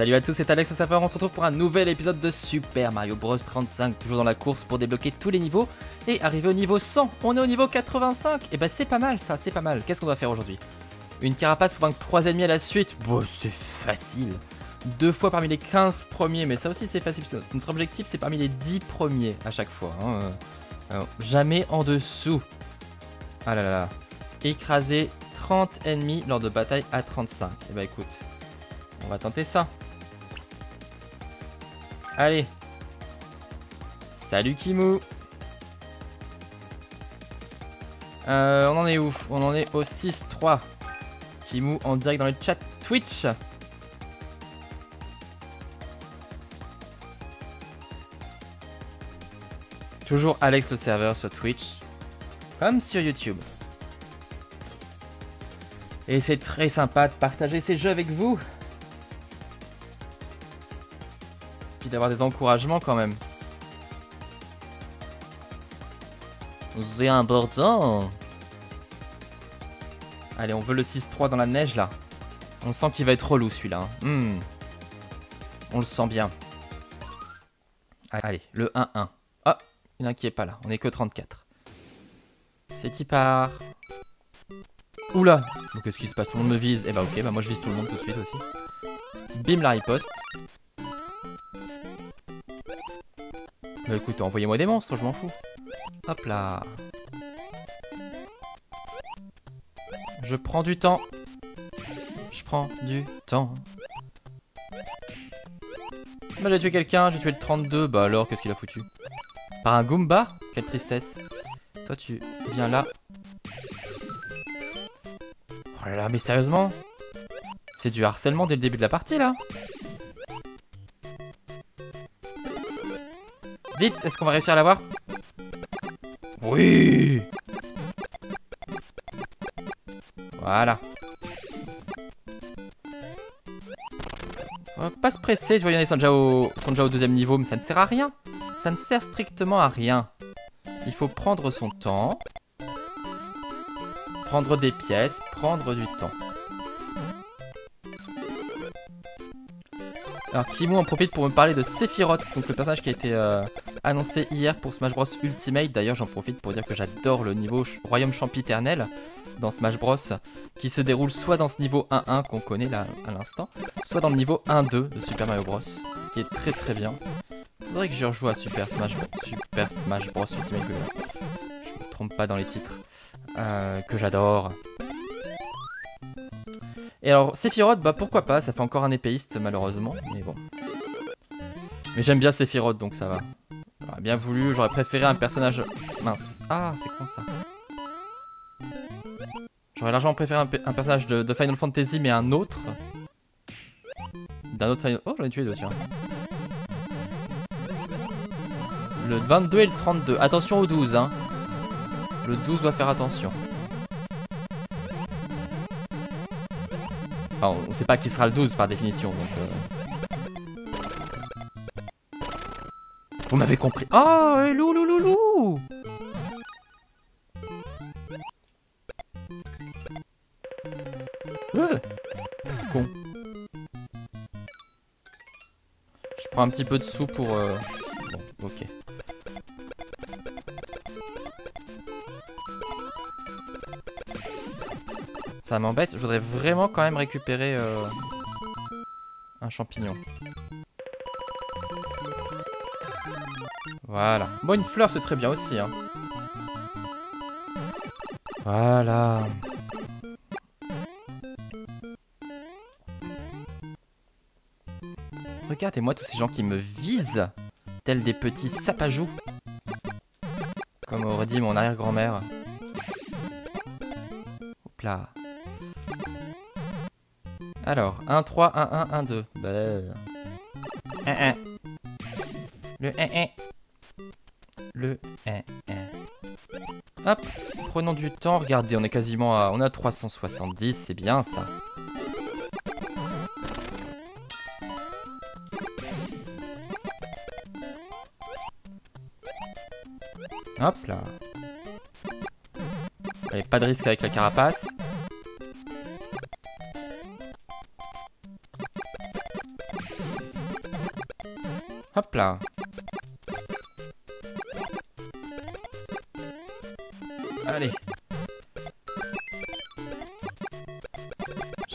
Salut à tous, c'est Alex Safer, on se retrouve pour un nouvel épisode de Super Mario Bros 35, toujours dans la course pour débloquer tous les niveaux et arriver au niveau 100. On est au niveau 85, et bah c'est pas mal ça, c'est pas mal. Qu'est-ce qu'on doit faire aujourd'hui? Une carapace pour vaincre 3 ennemis à la suite? Bon, c'est facile. Deux fois parmi les 15 premiers, mais ça aussi c'est facile, notre objectif c'est parmi les 10 premiers à chaque fois. Hein. Alors, jamais en dessous. Ah là là. Écraser 30 ennemis lors de bataille à 35. Et bah écoute, on va tenter ça. Allez. Salut Kimu. Euh, on en est où? On en est au 6-3. Kimu en direct dans le chat Twitch. Toujours Alex le serveur sur Twitch. Comme sur YouTube. Et c'est très sympa de partager ces jeux avec vous. D'avoir des encouragements quand même. C'est important. Allez, on veut le 6-3 dans la neige là. On sent qu'il va être relou celui-là. Hein. Hmm. On le sent bien. Allez, le 1-1. Ah, il y en a qui est pas là. On est que 34. C'est y part. Oula Qu'est-ce qui se passe? Tout le monde me vise. Eh bah ok, bah moi je vise tout le monde tout de suite aussi. Bim la riposte. Bah écoute, envoyez-moi des monstres, je m'en fous. Hop là. Je prends du temps. Je prends du temps. Bah j'ai tué quelqu'un, j'ai tué le 32. Bah alors, qu'est-ce qu'il a foutu? Par un Goomba? Quelle tristesse. Toi tu viens là Oh là là, mais sérieusement? C'est du harcèlement dès le début de la partie, là Vite, est-ce qu'on va réussir à l'avoir Oui Voilà. On va pas se presser, tu vois, ils sont déjà, au, sont déjà au deuxième niveau, mais ça ne sert à rien. Ça ne sert strictement à rien. Il faut prendre son temps. Prendre des pièces, prendre du temps. Alors Kimou en profite pour me parler de Sephiroth, donc le personnage qui a été euh, annoncé hier pour Smash Bros Ultimate. D'ailleurs j'en profite pour dire que j'adore le niveau Royaume Champiternel dans Smash Bros qui se déroule soit dans ce niveau 1-1 qu'on connaît là à l'instant, soit dans le niveau 1-2 de Super Mario Bros qui est très très bien. Faudrait que je rejoue à Super Smash, Super Smash Bros Ultimate. Je me trompe pas dans les titres. Euh, que j'adore. Et alors, Sephiroth, bah pourquoi pas, ça fait encore un épéiste malheureusement, mais bon. Mais j'aime bien Sephiroth, donc ça va. J'aurais bien voulu, j'aurais préféré un personnage... Mince. Ah, c'est con ça. J'aurais largement préféré un, personnage de, Final Fantasy, mais un autre. D'un autre Final... Oh, j'en ai tué deux, tiens. Le 22 et le 32. Attention au 12, hein. Le 12 doit faire attention. Enfin, on sait pas qui sera le 12 par définition, donc... Euh... Vous m'avez compris. Oh, loup, loup euh, Con. Je prends un petit peu de sous pour... Euh... Bon, ok. Ça m'embête. Je voudrais vraiment quand même récupérer euh, un champignon. Voilà. Bon, une fleur, c'est très bien aussi. Hein. Voilà. Regardez-moi tous ces gens qui me visent, tels des petits sapajous. Comme aurait dit mon arrière-grand-mère. Hop là. Alors, 1, 3, 1, 1, 1, 2. Bah... 1, 1. Le 1, 1. Le 1, 1. Hop, prenons du temps. Regardez, on est quasiment à... On à 370, c'est bien ça. Hop là. Allez, pas de risque avec la carapace. Hop là.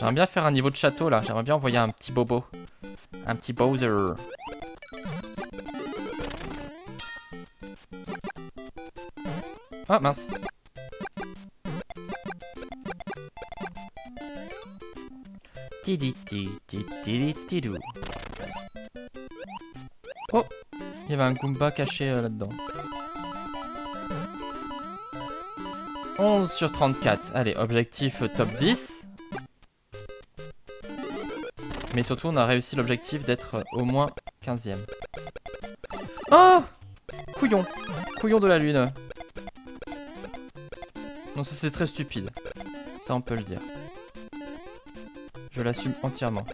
J'aimerais bien faire un niveau de château là. J'aimerais bien envoyer un petit bobo. Un petit Bowser. Ah mince. Oh Il y avait un Goomba caché euh, là-dedans. 11 sur 34. Allez, objectif euh, top 10. Mais surtout, on a réussi l'objectif d'être euh, au moins 15ème. Oh Couillon Couillon de la lune. Non, ça c'est très stupide. Ça, on peut le dire. Je l'assume entièrement.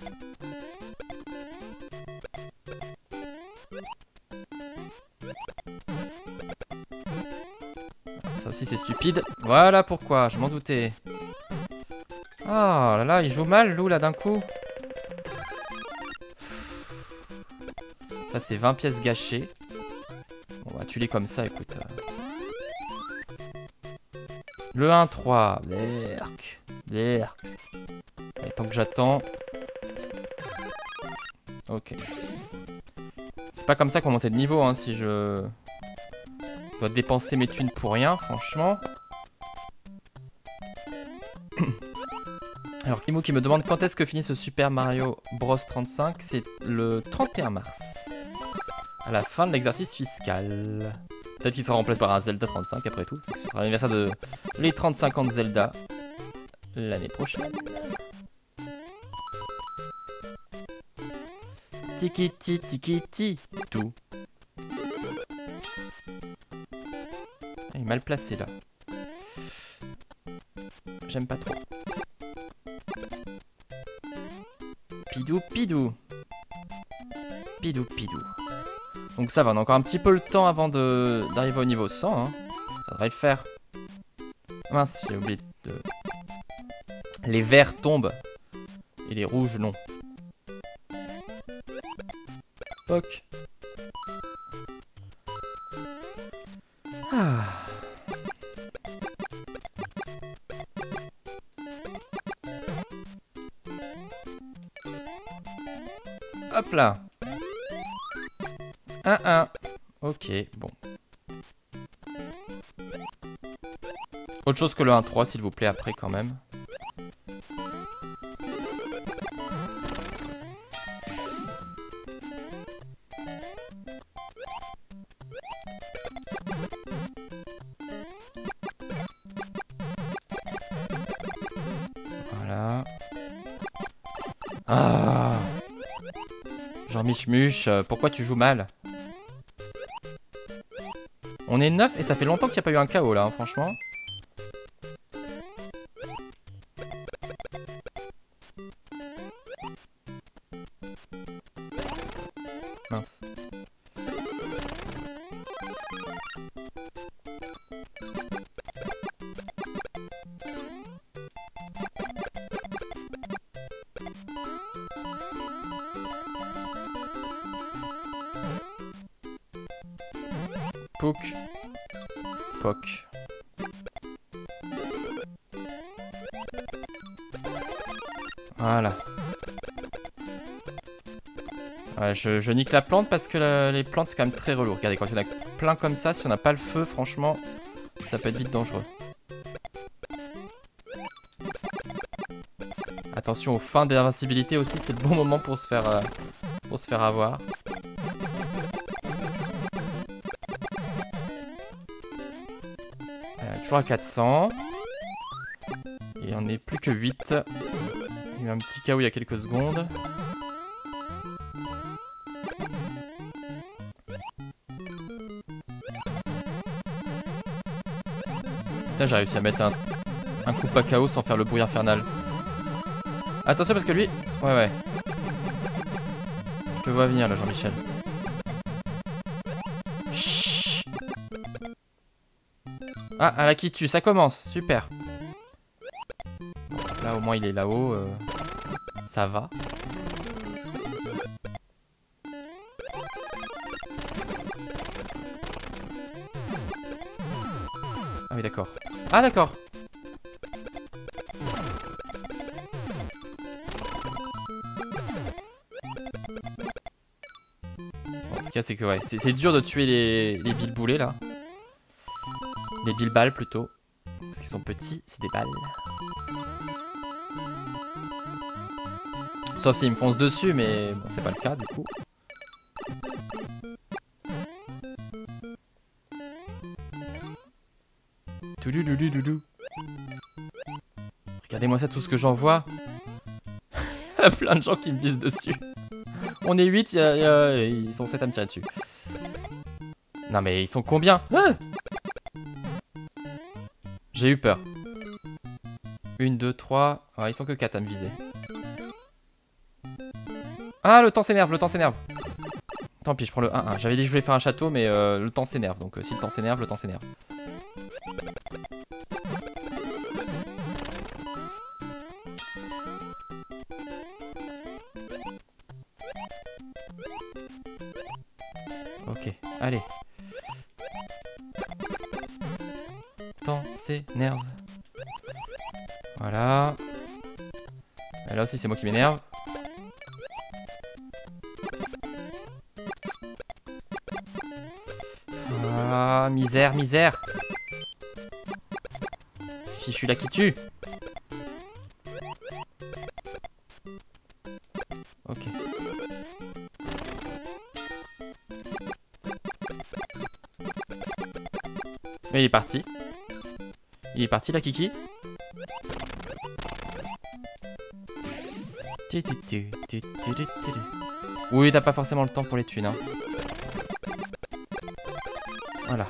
Ça aussi c'est stupide. Voilà pourquoi, je m'en doutais. Oh là là, il joue mal, Lou, là, d'un coup. Ça, c'est 20 pièces gâchées. On va tuer comme ça, écoute. Le 1-3. Berk. Berk tant que j'attends. Ok. C'est pas comme ça qu'on montait de niveau, hein, si je dois dépenser mes thunes pour rien, franchement. Alors, Kimo qui me demande quand est-ce que finit ce Super Mario Bros 35 C'est le 31 mars. La fin de l'exercice fiscal. Peut-être qu'il sera remplacé par un Zelda 35 après tout. Ce sera l'anniversaire de les 35 ans de Zelda l'année prochaine. Tiki ti tiki ti tout. Il est mal placé là. J'aime pas trop. Pidou pidou. Pidou pidou. Donc ça va, on a encore un petit peu le temps avant d'arriver au niveau 100. Hein. Ça devrait le faire. Mince, j'ai oublié de... Les verts tombent. Et les rouges non. Ah. Ok, bon. Autre chose que le 1-3, s'il vous plaît, après quand même. Ah Jean Michmuche, euh, pourquoi tu joues mal? On est 9 et ça fait longtemps qu'il n'y a pas eu un KO là, hein, franchement. Je, nique la plante parce que les plantes c'est quand même très relou. Regardez, quand il y en a plein comme ça, si on n'a pas le feu, franchement, ça peut être vite dangereux. Attention aux fins d'invincibilité aussi, c'est le bon moment pour se faire, euh, pour se faire avoir. à 400. Et on est plus que 8. Il y a eu un petit chaos il y a quelques secondes. J'ai réussi à mettre un, coup pas KO sans faire le bruit infernal. Attention parce que lui... Ouais, ouais. Je te vois venir là, Jean-Michel. Ah, à la qui tue, ça commence, super. Là au moins il est là-haut, euh, ça va. Ah oui d'accord. Ah, d'accord. Bon, ce qu'il y a, c'est que ouais, c'est dur de tuer les, les billes boulets là. Les billes balles plutôt. Parce qu'ils sont petits, c'est des balles. Sauf s'ils me foncent dessus, mais bon, c'est pas le cas du coup. Regardez-moi ça, tout ce que j'en vois. Il y plein de gens qui me visent dessus. On est 8, ils sont 7 à me tirer dessus. Non mais ils sont combien? Ah J'ai eu peur. 1, 2, 3... ils sont que 4 à me viser. Ah, le temps s'énerve, le temps s'énerve. Tant pis, je prends le 1-1. J'avais dit que je voulais faire un château, mais euh, le temps s'énerve. Donc euh, si le temps s'énerve, le temps s'énerve. Voilà. Et là aussi, c'est moi qui m'énerve. Ah, misère, misère. Fichu là qui tue. Ok. Mais il est parti. Il est parti là, Kiki. Oui, t'as pas forcément le temps pour les thunes. Hein. Voilà.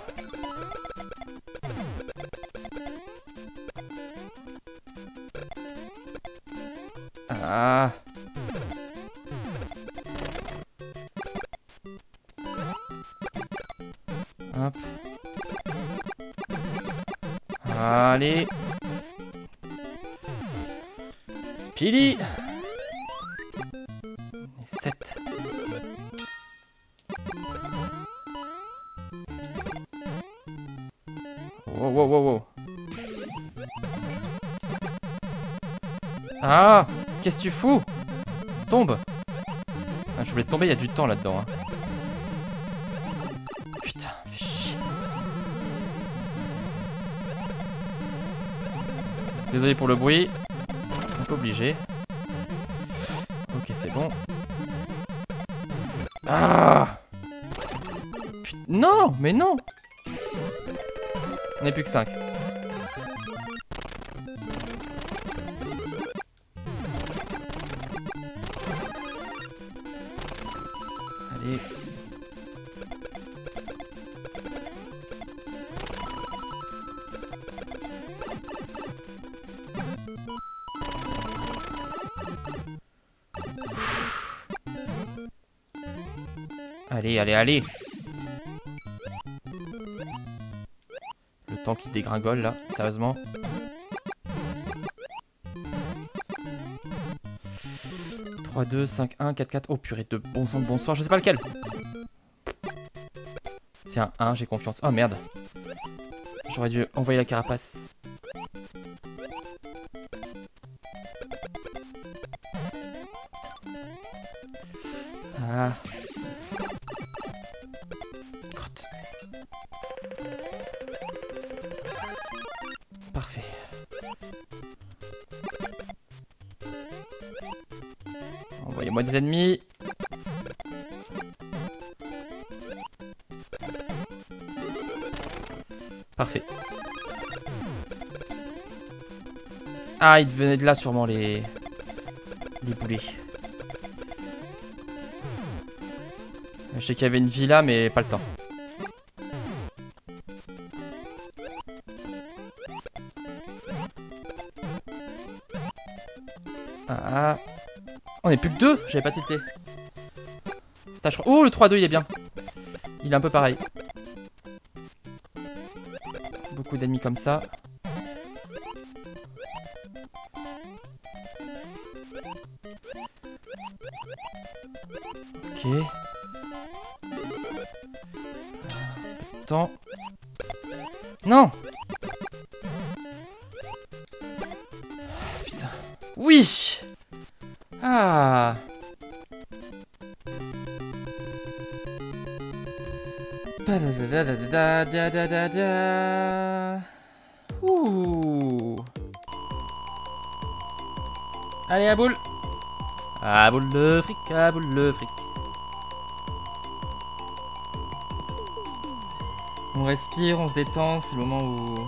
Speedy. 7. Wow, wow, wow, wow. Ah Qu'est-ce que tu fous? Tombe ah, Je voulais tomber, il y a du temps là-dedans. Hein. Putain, fais chier. Désolé pour le bruit. Obligé. Ok, c'est bon. Ah Putain, Non Mais non On n'est plus que 5. Allez, Le temps qui dégringole là, sérieusement. « 3, 2, 5, 1, 4, 4... Oh purée de bon sang de bonsoir, je sais pas lequel C'est un 1, j'ai confiance. Oh merde J'aurais dû envoyer la carapace. Ah Envoyez-moi des ennemis. Parfait. Ah, ils venaient de là sûrement les... Les boulets. Je sais qu'il y avait une villa, mais pas le temps. Que deux J'avais pas tilté. Oh, le 3-2, il est bien. Il est un peu pareil. Beaucoup d'ennemis comme ça. Ok. Temps. Non Ouh Allez, à boule À boule le fric, à boule le fric. On respire, on se détend, c'est le moment où...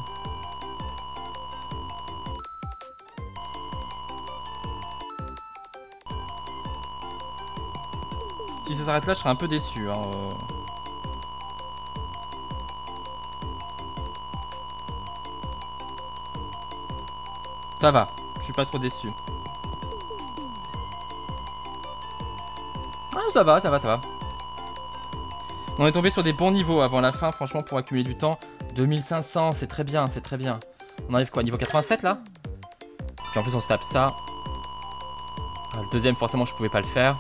Si ça s'arrête là, je serais un peu déçu. Hein. Ça va, je suis pas trop déçu. Ah, ça va, ça va, ça va. On est tombé sur des bons niveaux avant la fin, franchement, pour accumuler du temps. 2500, c'est très bien, c'est très bien. On arrive quoi, niveau 87 là? Puis en plus, on se tape ça. Ah, le deuxième, forcément, je pouvais pas le faire.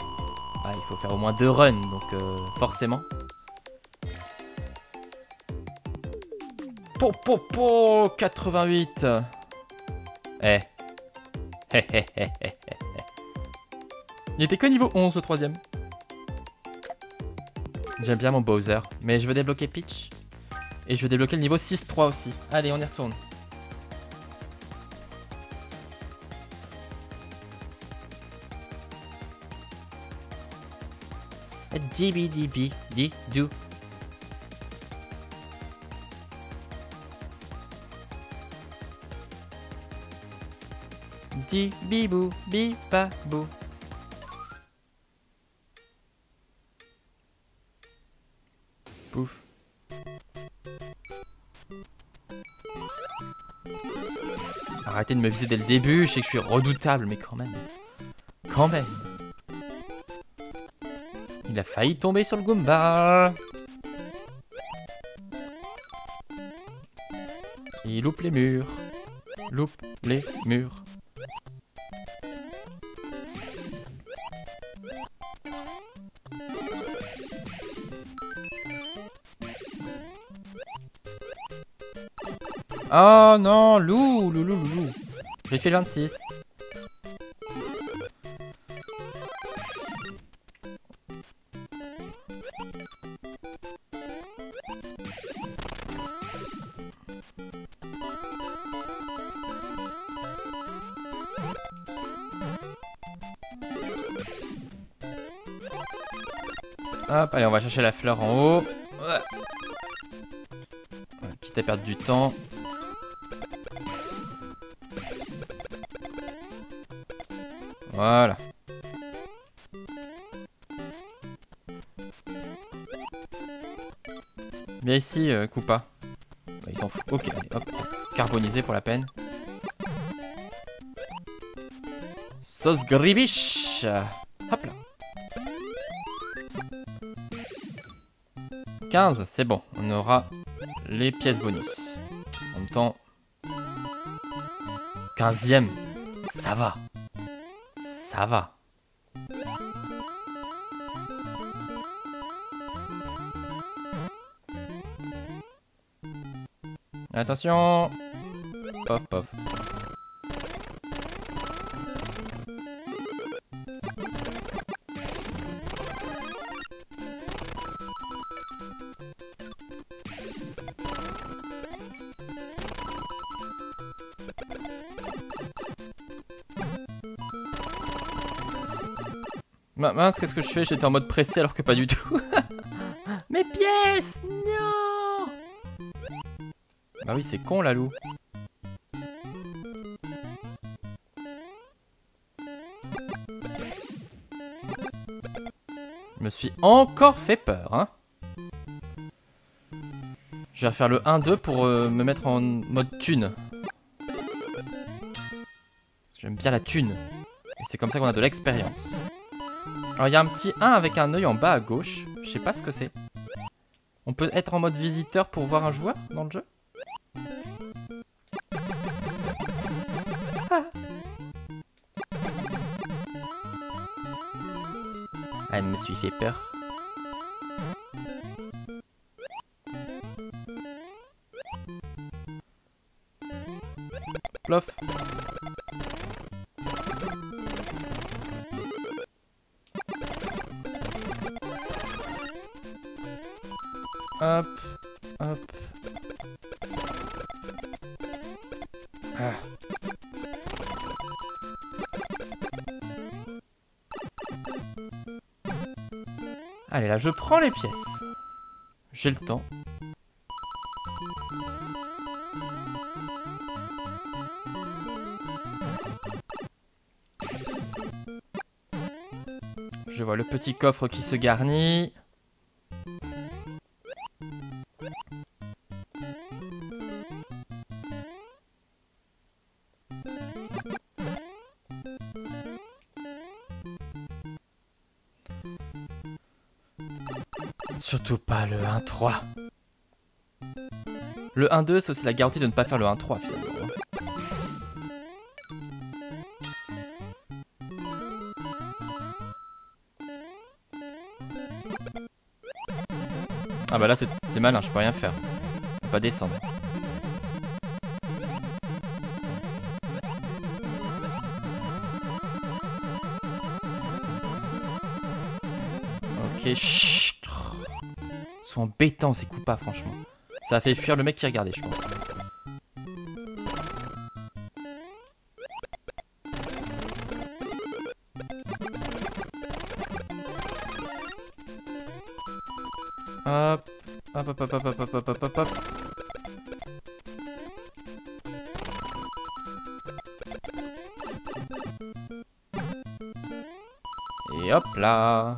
Ah, il faut faire au moins deux runs, donc euh, forcément. Po, po, po, 88. Eh. Hé, hé, hé, hé, hé, hé. Il était que niveau 11 au troisième. J'aime bien mon Bowser, mais je veux débloquer Peach. Et je veux débloquer le niveau 6-3 aussi. Allez, on y retourne. DBDB, di, do. Bibou, bi, ba, bou. Pouf. Arrêtez de me viser dès le début, je sais que je suis redoutable, mais quand même. Quand même. Il a failli tomber sur le Goomba. Il loupe les murs. Loupe les murs. Oh non, loup, loup, loup, loup. J'ai tué le 26. Hop, allez, on va chercher la fleur en haut. Quitte à perdre du temps. Voilà. Viens ici, euh, Koopa. Ouais, il s'en fout. Ok, allez, hop. Carbonisé pour la peine. Sauce gribiche. Hop là. 15, c'est bon. On aura les pièces bonus. En même temps... 15ème. Ça va. Ça va. Attention Pof pof. Mince, qu'est-ce que je fais? J'étais en mode pressé alors que pas du tout. Mes pièces Non Bah oui, c'est con, la loup. Je me suis encore fait peur, hein. Je vais refaire le 1-2 pour euh, me mettre en mode thune. J'aime bien la thune. Et c'est comme ça qu'on a de l'expérience. Alors il y a un petit 1 avec un œil en bas à gauche. Je sais pas ce que c'est. On peut être en mode visiteur pour voir un joueur dans le jeu? Ah. Elle me suis fait peur. Plof. Je prends les pièces. J'ai le temps. Je vois le petit coffre qui se garnit. 1-3. Le 1-2, c'est la garantie de ne pas faire le 1-3 finalement. Ah bah là c'est malin, je peux rien faire. Pas descendre. Ok, chut. Embêtants ces coups pas franchement. Ça a fait fuir le mec qui regardait je pense. Hop, hop, hop, hop, hop, hop, hop, hop, hop, hop. Et hop là.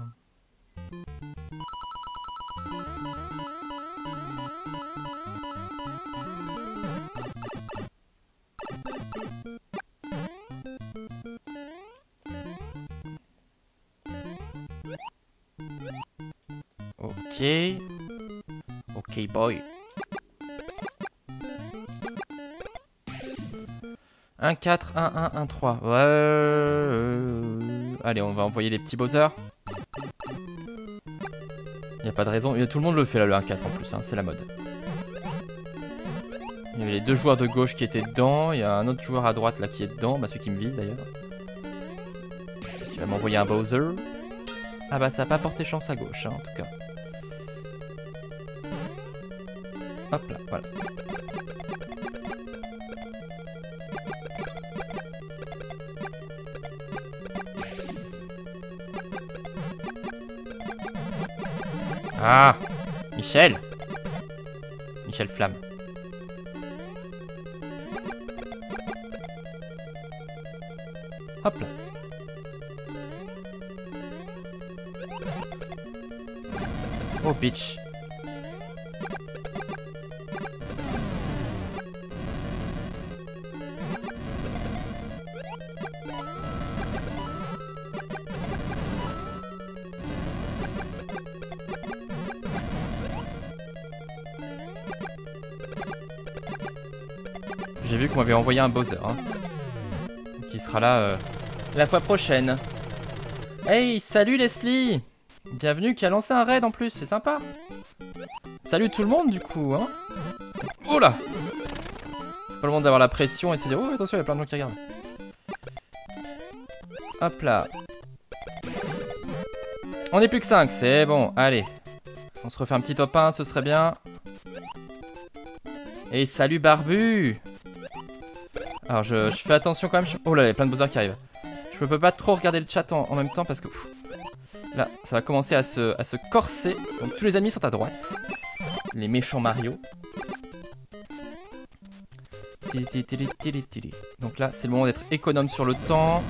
Boy. 1, 4, 1, 1, 1, 3. Ouais. Allez, on va envoyer des petits Bowser. Y a pas de raison. Tout le monde le fait là, le 1, 4 en plus. Hein, C'est la mode. Il y avait les deux joueurs de gauche qui étaient dedans. Il y a un autre joueur à droite là qui est dedans. Bah, celui qui me vise d'ailleurs. Qui va m'envoyer un Bowser. Ah bah, ça a pas porté chance à gauche, hein, en tout cas. Hop. Ah Michel Michel Flamme. Hop là. Oh bitch. M'avait envoyé un Bowser. Hein. Qui sera là euh, la fois prochaine. Hey, salut Leslie Bienvenue qui a lancé un raid en plus, c'est sympa. Salut tout le monde du coup. Hein. Oh là C'est pas le moment d'avoir la pression et de se dire Oh attention, il y a plein de gens qui regardent. Hop là. On est plus que 5, c'est bon, allez. On se refait un petit top 1, ce serait bien. Et salut Barbu Alors je, fais attention quand même. Oh là, il y a plein de Bowser qui arrivent. Je peux pas trop regarder le chat en, même temps parce que... là, ça va commencer à se, corser. Donc tous les ennemis sont à droite. Les méchants Mario. Donc là, c'est le moment d'être économe sur le temps.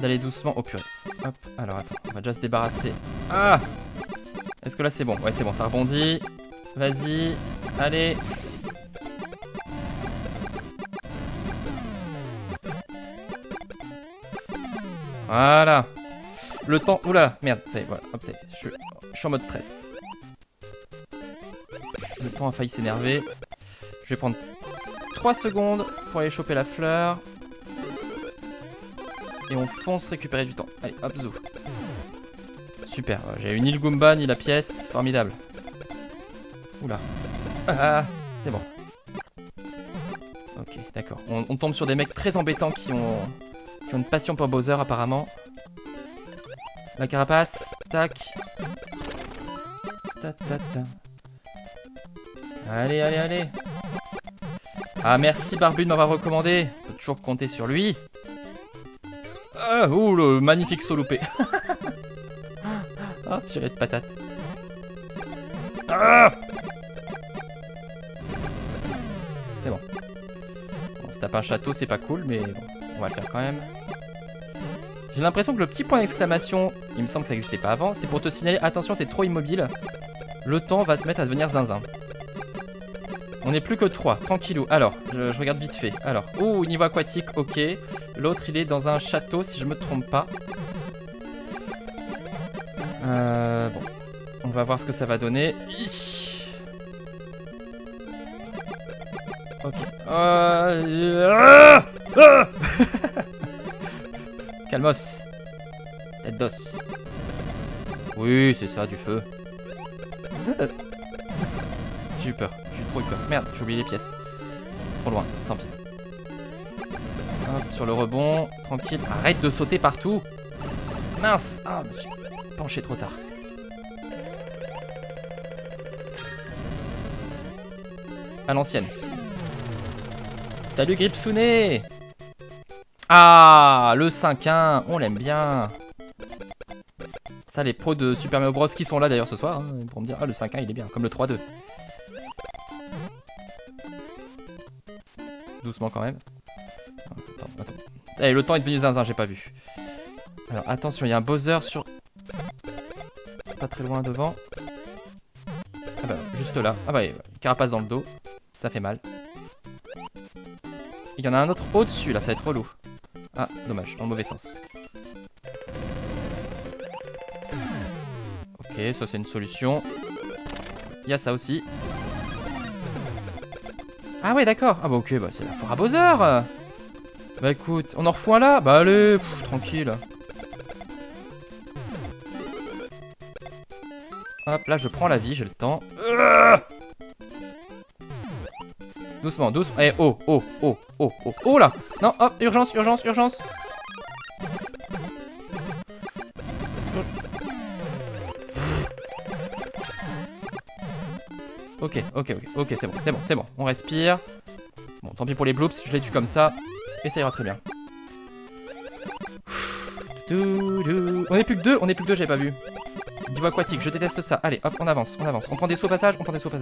D'aller doucement. Oh purée. Hop, alors attends, on va déjà se débarrasser. Ah Est-ce que là c'est bon? Ouais, c'est bon, ça rebondit. Vas-y, allez. Voilà. Le temps. Oula, merde, ça y est, voilà. Hop, ça y. Je, suis- en mode stress. Le temps a failli s'énerver. Je vais prendre 3 secondes pour aller choper la fleur. Et on fonce récupérer du temps. Allez, hop, zou. Super, j'ai eu ni le Goomba ni la pièce. Formidable. Oula. Ah, c'est bon. Ok, d'accord. On tombe sur des mecs très embêtants qui ont, qui ont une passion pour Bowser apparemment. La carapace, tac. Ta ta ta. Allez, allez, allez. Ah, merci Barbu de m'avoir recommandé. Peut toujours compter sur lui. Ah, ouh, le magnifique saut loupé. ah, purée de patate. Ah c'est bon. On se tape un château, c'est pas cool, mais bon, on va le faire quand même. J'ai l'impression que le petit point d'exclamation, il me semble que ça n'existait pas avant, c'est pour te signaler, attention, t'es trop immobile. Le temps va se mettre à devenir zinzin. On n'est plus que 3, tranquillou. Alors, je, regarde vite fait. Alors, oh, niveau aquatique, ok. L'autre, il est dans un château, si je me trompe pas. Euh, bon. On va voir ce que ça va donner. Ok. Euh... Calmos. Tête d'os. Oui, c'est ça, du feu. J'ai eu peur. J'ai trop eu peur. Merde, j'ai oublié les pièces. Trop loin, tant pis. Hop, sur le rebond. Tranquille. Arrête de sauter partout. Mince. Ah, je me suis penché trop tard. À l'ancienne. Salut Gripsune Ah, le 5-1, on l'aime bien. Ça, les pros de Super Mario Bros. qui sont là d'ailleurs ce soir, hein, pour me dire, ah, le 5-1, il est bien, comme le 3-2. Doucement quand même. Attends, attends. Allez, le temps est devenu zinzin, j'ai pas vu. Alors, attention, il y a un Bowser sur... Pas très loin devant. Ah bah, juste là. Ah bah, carapace dans le dos. Ça fait mal. Il y en a un autre au-dessus, là, ça va être relou. Ah, dommage, dans le mauvais sens. Ok, ça c'est une solution. Il y a ça aussi. Ah ouais, d'accord. Ah bah ok, bah c'est la foire à Bowser. Bah écoute, on en refout un là? Bah allez, tranquille. Hop, là je prends la vie, j'ai le temps. Doucement, doucement. Eh, oh, oh, oh, oh, oh. Oh là Non, hop, urgence, urgence, urgence. Ok, ok, ok, ok, c'est bon, c'est bon, c'est bon. On respire. Bon, tant pis pour les bloops, je les tue comme ça. Et ça ira très bien. On est plus que deux, on est plus que deux, j'avais pas vu. Divo aquatique, je déteste ça. Allez, hop, on avance, on avance. On prend des sauts au on prend des sauts au.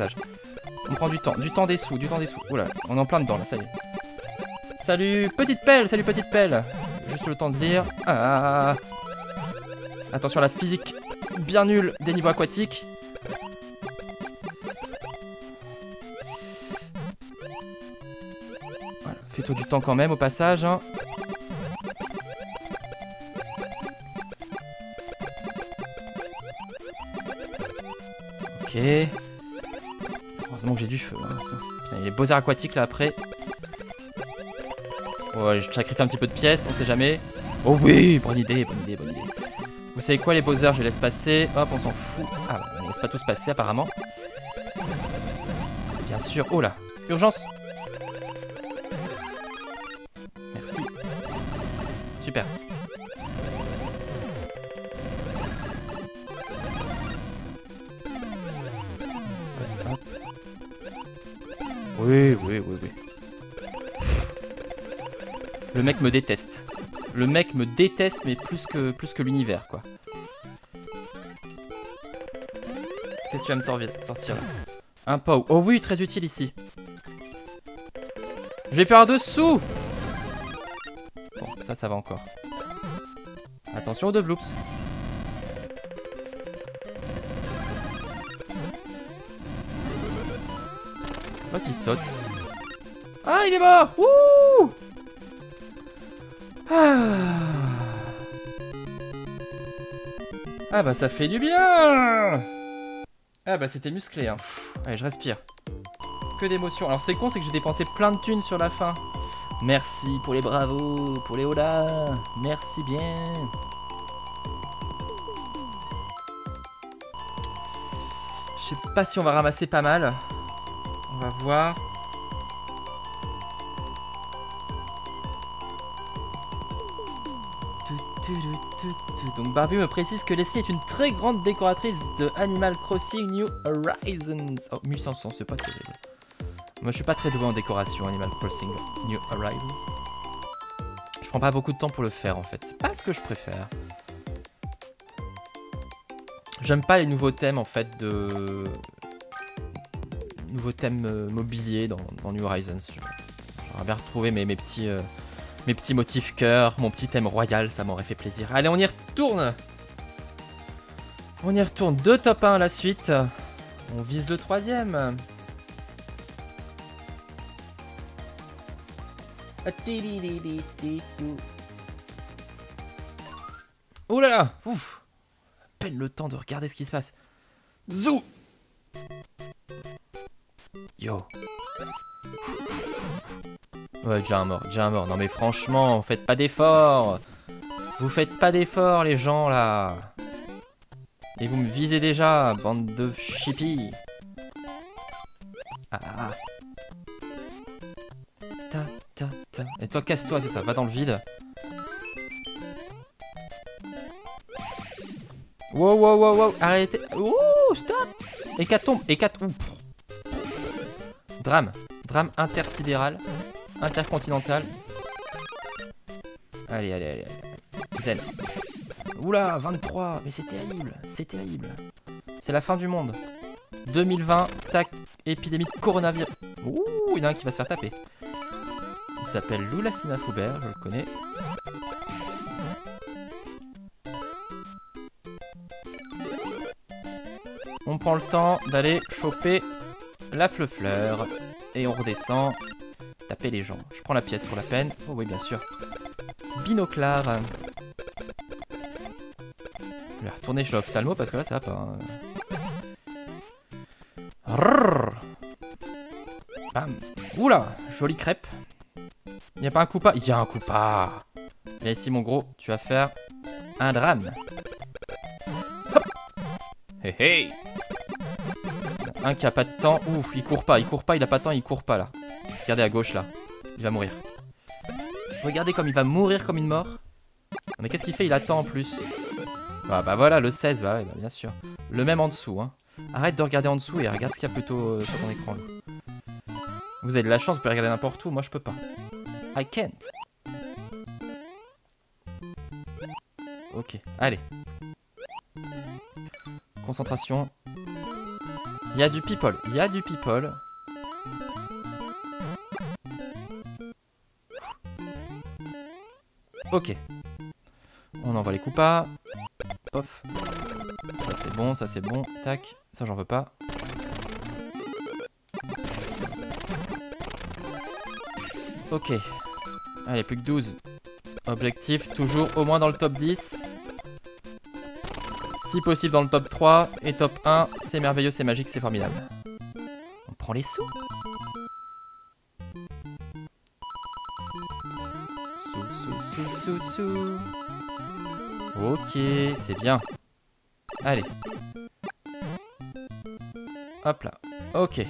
On prend du temps, du temps des sous, du temps des sous. Oula, on est en plein dedans là, ça y est. Salut, petite pelle, salut petite pelle. Juste le temps de lire. Ah. Attention à la physique bien nulle des niveaux aquatiques. Voilà, fais-toi du temps quand même au passage. Hein. Ok. Heureusement que j'ai du feu. Hein, Putain, il y a les beaux arts aquatiques là après. Ouais, je sacrifie un petit peu de pièces, on sait jamais. Oh oui, bonne idée, bonne idée, bonne idée. Vous savez quoi les Bowser, je les laisse passer. Hop, on s'en fout. Ah, on laisse pas tous passer apparemment. Bien sûr. Oh là, urgence. Me déteste. Le mec me déteste, mais plus que, plus que l'univers, quoi. Qu'est-ce que tu vas me sortir là? Un POW. Oh oui, très utile ici. J'ai peur dessous Bon, ça, ça va encore. Attention aux deux bloops. L'autre il saute. Ah, il est mort ah bah ça fait du bien Ah bah c'était musclé hein. Allez je respire. Que d'émotions. Alors c'est con c'est que j'ai dépensé plein de thunes sur la fin. Merci pour les bravos, pour les hola. Merci bien. Je sais pas si on va ramasser pas mal. On va voir. Donc Barbie me précise que Leslie est une très grande décoratrice de Animal Crossing New Horizons. Oh, 1500, c'est pas terrible. Moi, je suis pas très doué en décoration Animal Crossing New Horizons. Je prends pas beaucoup de temps pour le faire en fait. C'est pas ce que je préfère. J'aime pas les nouveaux thèmes en fait de. Nouveaux thèmes euh, mobiliers dans, New Horizons. J'aurais bien retrouvé mes, mes petits. Euh, mes petits motifs cœur, mon petit thème royal, ça m'aurait fait plaisir. Allez, on y retourne On y retourne. Deux top 1 à la suite. On vise le troisième. Ouh là là Ouf peine le temps de regarder ce qui se passe. Zou Yo Ouais, déjà un mort, déjà un mort. Non mais franchement, faites pas d'efforts. Vous faites pas d'efforts les gens là. Et vous me visez déjà, bande de chippies. Ah ah Ta ta ta. Et toi casse-toi, c'est ça, va dans le vide. Wow, wow, wow, wow, arrêtez. Ouh, stop. Hécatombe, hécatombe. Drame, drame intersidéral, intercontinental. Allez, allez, allez. Zen. Oula, 23, mais c'est terrible, c'est terrible. C'est la fin du monde. 2020, tac, épidémie de coronavirus. Ouh, il y en a un qui va se faire taper. Il s'appelle Lula Foubert, je le connais. On prend le temps d'aller choper la fleur et on redescend. Taper les gens. Je prends la pièce pour la peine. Oh oui, bien sûr. Binoclar. Je vais retourner chez l'ophtalmo parce que là, ça va pas. Hein. Bam. Oula, jolie crêpe. Il a pas un coupa Il y a un coupa. Viens ici, mon gros. Tu vas faire un drame. Hop. Hey, hey. Un qui a pas de temps. Ouf, il court pas, il court pas, il a pas de temps, il court pas là. Regardez à gauche là. Il va mourir. Regardez comme il va mourir comme une mort. mais qu'est-ce qu'il fait? Il attend en plus. Bah, bah voilà, le 16, bah ouais, bah bien sûr. Le même en dessous, hein. Arrête de regarder en dessous et regarde ce qu'il y a plutôt euh, sur ton écran. Vous avez de la chance, vous pouvez regarder n'importe où, moi je peux pas. I can't. Ok, allez. Concentration. Il y a du people, il y a du people. Ok. On envoie les coupas. Pof. Ça c'est bon, ça c'est bon. Tac. Ça j'en veux pas. Ok. Allez, plus que 12. Objectif, toujours au moins dans le top 10. Si possible dans le top 3 et top 1, c'est merveilleux, c'est magique, c'est formidable. On prend les sous. Sous, Ok, c'est bien. Allez. Hop là. Ok.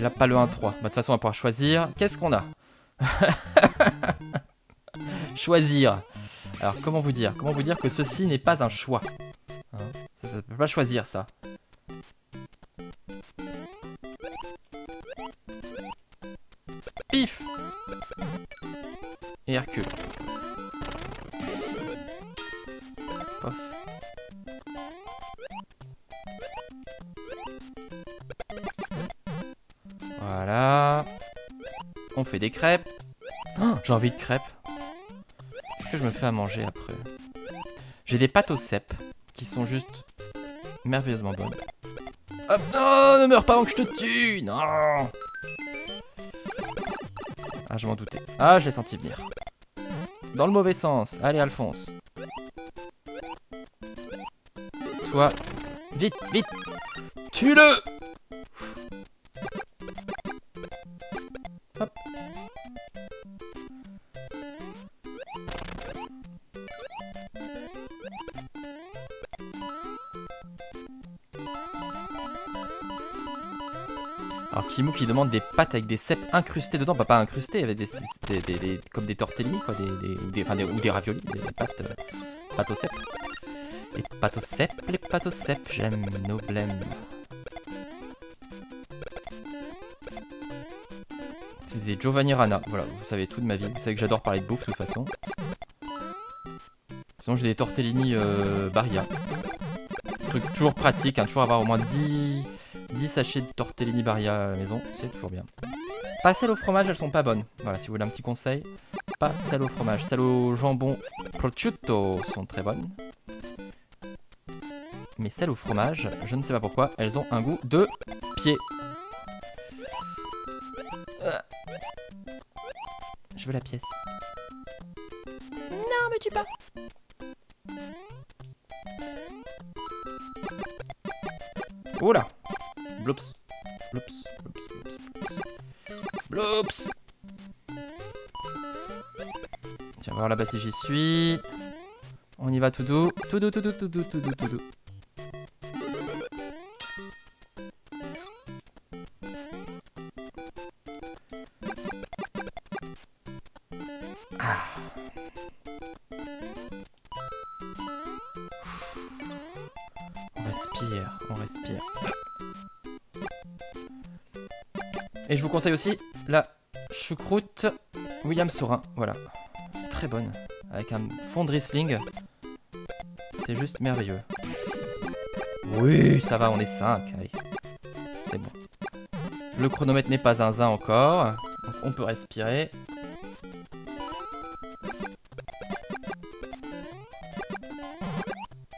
là, pas le 1-3. Bah, de toute façon, on va pouvoir choisir. Qu'est-ce qu'on a? Choisir. Alors, comment vous dire? Comment vous dire que ceci n'est pas un choix? Peut pas choisir, ça. Pif Et Hercule. fait des crêpes. Oh, j'ai envie de crêpes. Qu'est-ce que je me fais à manger après? J'ai des pâtes au cèpe qui sont juste merveilleusement bonnes. Hop, non, ne meurs pas avant que je te tue Non Ah, je m'en doutais. Ah, je l'ai senti venir. Dans le mauvais sens. Allez, Alphonse. Toi, vite, vite Tue-le Qui demande des pâtes avec des cèpes incrustés dedans, bah pas incrustés, avec des, comme des tortellini quoi, ou, des, enfin, ou des raviolis, des, pâtes, euh, pâtes aux cèpes. Les pâtes aux cèpes, les pâtes aux cèpes, j'aime nos blèmes. C'est des Giovanni Rana, voilà, vous savez tout de ma vie, vous savez que j'adore parler de bouffe de toute façon. Sinon j'ai des tortellini euh, Baria. Truc toujours pratique, hein, toujours avoir au moins 10, 10 sachets de tortellini Baria à la maison, c'est toujours bien. Pas celles au fromage, elles sont pas bonnes. Voilà, si vous voulez un petit conseil. Pas celles au fromage. Celles au jambon prosciutto sont très bonnes. Mais celles au fromage, je ne sais pas pourquoi, elles ont un goût de pied. Je veux la pièce. Non, mais tu pas. Oula Bloops. Bloops. Bloops. Bloops. Bloops. Tiens, voir là-bas si j'y suis. On y va tout doux. Tout doux, tout doux, tout doux, tout doux, tout doux. Aussi la choucroute William Sorin. Voilà. Très bonne. Avec un fond de Riesling. C'est juste merveilleux. Oui, ça va, on est 5. Allez. C'est bon. Le chronomètre n'est pas zinzin encore. Donc on peut respirer.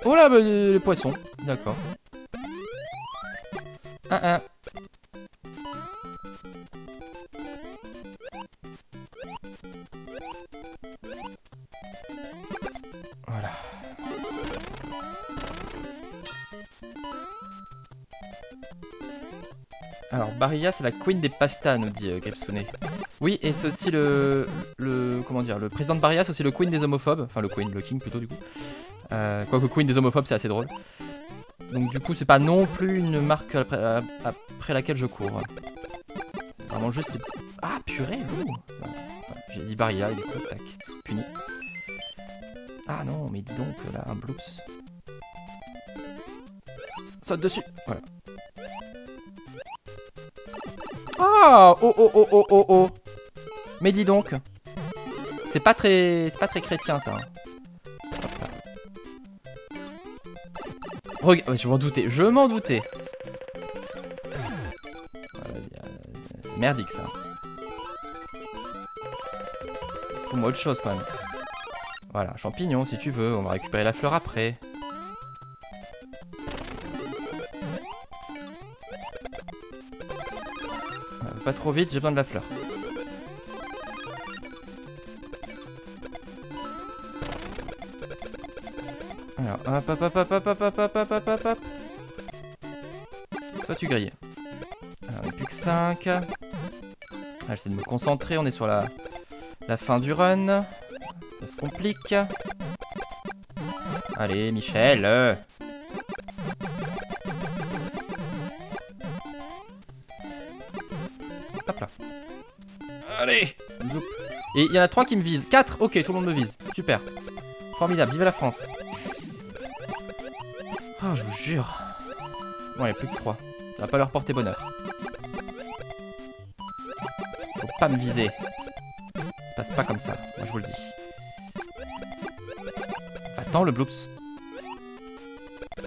Oh là, bah, les poissons. D'accord. 1-1. Barilla, c'est la queen des pastas, nous dit euh, Oui, et c'est aussi le, le... Comment dire Le président de Barilla, c'est aussi le queen des homophobes. Enfin, le queen, le king plutôt, du coup. Euh, quoique queen des homophobes, c'est assez drôle. Donc du coup, c'est pas non plus une marque après, laquelle je cours. Vraiment juste. Ah purée, J'ai dit Barilla, il est coup, tac, puni. Ah non, mais dis donc, là, un bloops. Saute dessus, voilà. Ah Oh oh oh oh oh oh Mais dis donc C'est pas très... C'est pas très chrétien ça. Hein. Regarde, je m'en doutais, je m'en doutais. C'est merdique ça. Faut-moi autre chose quand même. Voilà, champignon si tu veux, on va récupérer la fleur après. Trop vite, j'ai besoin de la fleur. Alors, hop, hop, hop, hop, hop, hop, hop, hop, hop, hop, hop. Toi, tu grilles. Alors, plus que 5. Ah, J'essaie de me concentrer, on est sur la, la fin du run. Ça se complique. Allez, Michel. Et il y en a 3 qui me visent. 4 Ok, tout le monde me vise. Super. Formidable, vive la France. Oh, je vous jure. Bon, il n'y a plus que 3. Ça va pas leur porter bonheur. Faut pas me viser. Ça se passe pas comme ça, moi je vous le dis. Attends le bloops.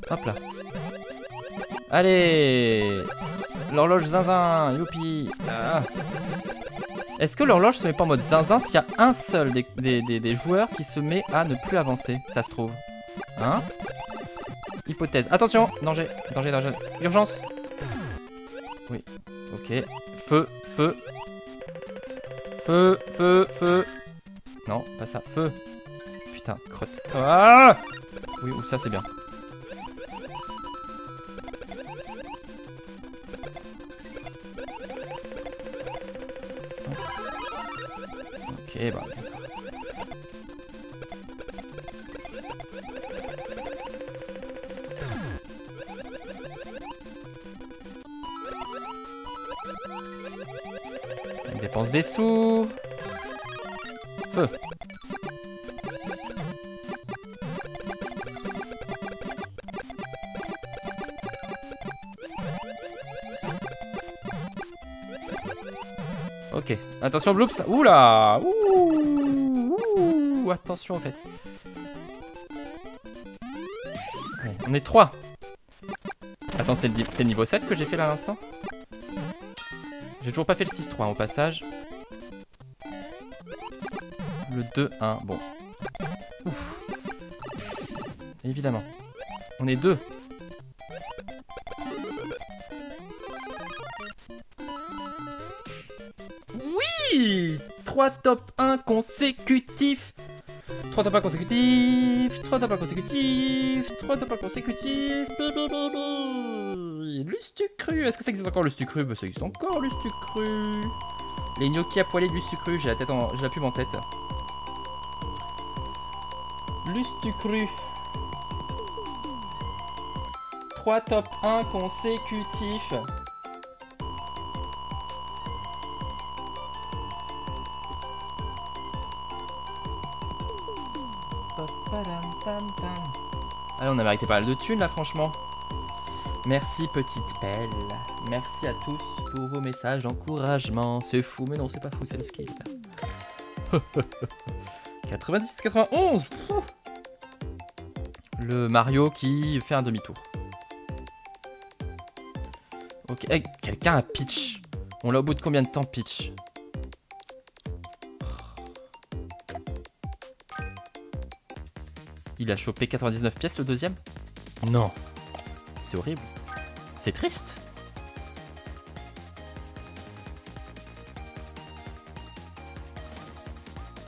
Hop là. Allez L'horloge zinzin, youpi ah. Est-ce que l'horloge se met pas en mode zinzin s'il y a un seul des, des joueurs qui se met à ne plus avancer Ça se trouve. Hein Hypothèse. Attention Danger, danger, danger. Urgence Oui. Ok. Feu, feu. Feu, feu, feu. Non, pas ça. Feu. Putain, crotte. Ah Oui, ou ça c'est bien. Ok, bah. On dépense des sous. Feu. Ok. Attention, Bloops. Oula Attention aux fesses. On est 3. Attends, c'était le, le niveau 7 que j'ai fait là à l'instant? J'ai toujours pas fait le 6-3 au passage. Le 2-1, bon. Ouf. Évidemment. On est 2. Oui 3 top 1 consécutifs 3 top 1 consécutifs 3 top 1 consécutifs 3 top 1 consécutifs Lustucru Est-ce que ça existe encore le Stucru? Bah, Ça existe encore le Stucru. Les gnocchis à poêler de Lustucru, j'ai la tête en... j'ai la pub en tête. Lustucru 3 top 1 consécutifs on a mérité pas mal de thunes là, franchement. Merci, petite pelle. Merci à tous pour vos messages d'encouragement. C'est fou, mais non, c'est pas fou, c'est le skill. 90, 91 Pouh. Le Mario qui fait un demi-tour. Ok, eh, quelqu'un a Peach. On l'a au bout de combien de temps, Peach Il a chopé 99 pièces le deuxième? Non. C'est horrible. C'est triste.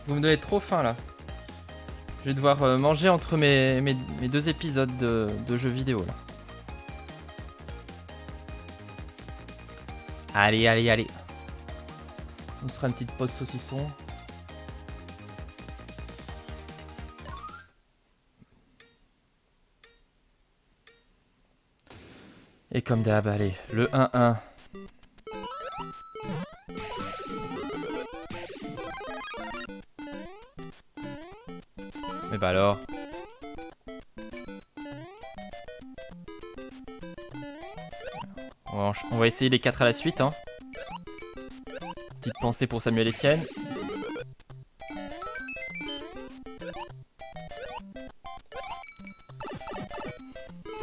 Vous me donnez trop faim là. Je vais devoir euh, manger entre mes, mes- mes deux épisodes de, de jeux vidéo là. Allez, allez, allez. On se fera une petite pause saucisson. Comme d'hab, allez, le 1-1. Mais bah alors. On va, on va essayer les 4 à la suite. Hein. Petite pensée pour Samuel Etienne.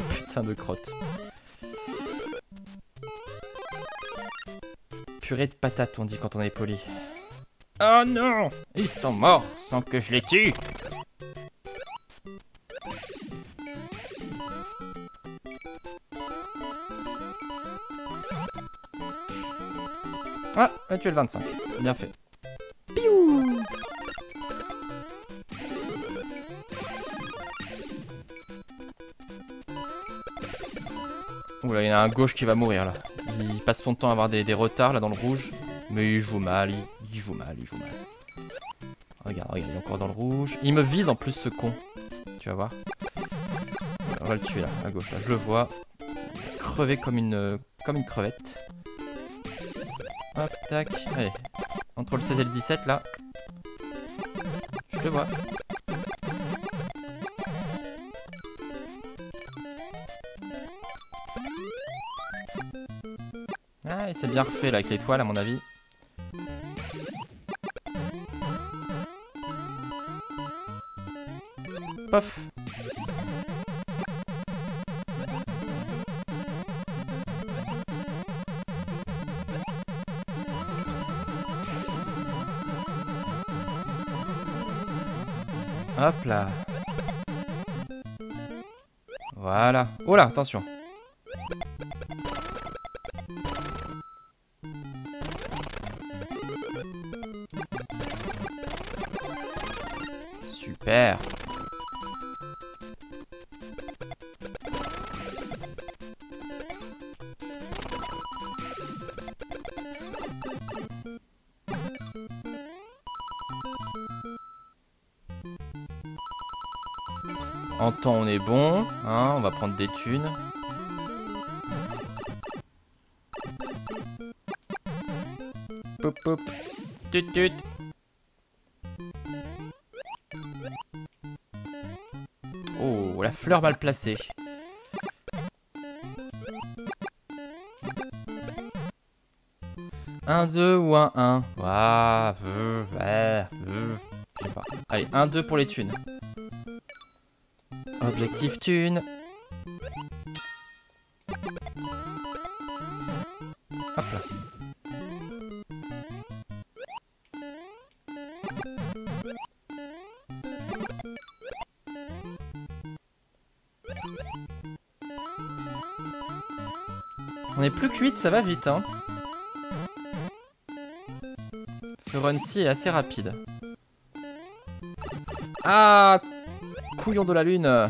Putain de crotte. Purée de patates, on dit quand on est poli. Oh non Ils sont morts sans que je les tue Ah, a tué le 25. Bien fait. Piou Oula, il y en a un gauche qui va mourir là. Il passe son temps à avoir des, retards là dans le rouge. Mais il joue mal, il, joue mal, il joue mal. Regarde, regarde, il est encore dans le rouge. Il me vise en plus ce con. Tu vas voir. On va le tuer là, à gauche là, je le vois. Crever comme une, comme une crevette. Hop, tac. Allez. Entre le 16 et le 17 là. Je te vois. S'est bien refait là avec l'étoile à mon avis. Pof Hop là Voilà. Oh là, attention. Prendre des thunes. poup, poup. Tut, tut. Oh, la fleur mal placée. Un 2 ou un 1 Waouh. Allez, un 2 pour les thunes. Objectif thune. On est plus que 8, ça va vite hein. Ce run-ci est assez rapide. Ah Couillon de la lune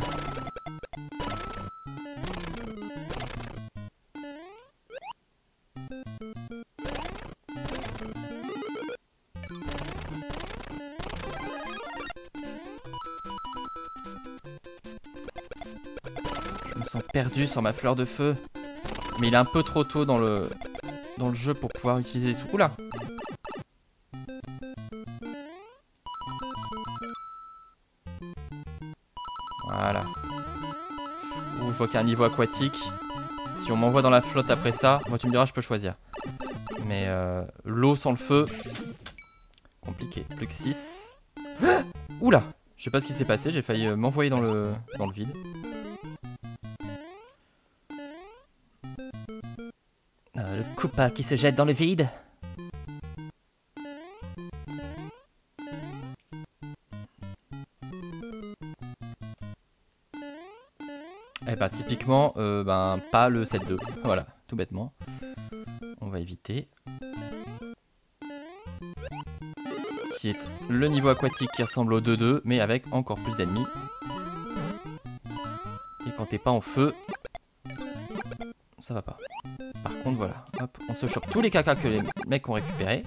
perdu sans ma fleur de feu. Mais il est un peu trop tôt dans le, dans le jeu pour pouvoir utiliser les sous là. Voilà. Ouh, je vois qu'il y a un niveau aquatique. Si on m'envoie dans la flotte après ça, moi tu me diras, je peux choisir. Mais euh, l'eau sans le feu, compliqué. Plus que 6. Oula Je sais pas ce qui s'est passé, j'ai failli euh, m'envoyer dans le, dans le vide. Koopa qui se jette dans le vide. Eh bah typiquement, euh, ben pas le 7-2. Voilà, tout bêtement. On va éviter. Qui est le niveau aquatique qui ressemble au 2-2, mais avec encore plus d'ennemis. Et quand t'es pas en feu, contre, voilà, hop, on se chope tous les caca que les mecs ont récupérés.